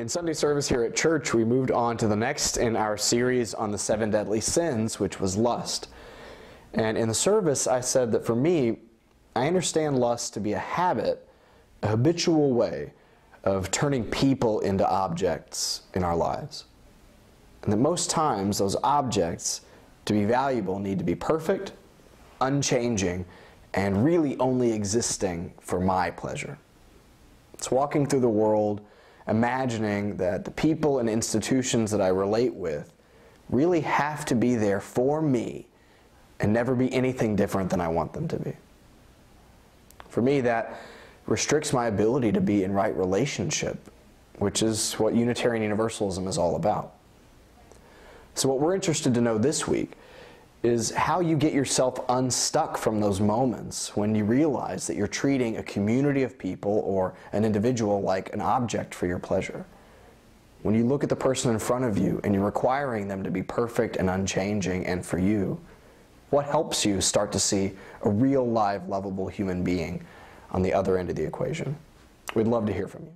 In Sunday service here at church, we moved on to the next in our series on the seven deadly sins, which was lust. And in the service, I said that for me, I understand lust to be a habit, a habitual way of turning people into objects in our lives. And that most times, those objects, to be valuable, need to be perfect, unchanging, and really only existing for my pleasure. It's walking through the world imagining that the people and institutions that I relate with really have to be there for me and never be anything different than I want them to be. For me, that restricts my ability to be in right relationship, which is what Unitarian Universalism is all about. So, what we're interested to know this week is how you get yourself unstuck from those moments when you realize that you're treating a community of people or an individual like an object for your pleasure. When you look at the person in front of you and you're requiring them to be perfect and unchanging and for you, what helps you start to see a real, live, lovable human being on the other end of the equation? We'd love to hear from you.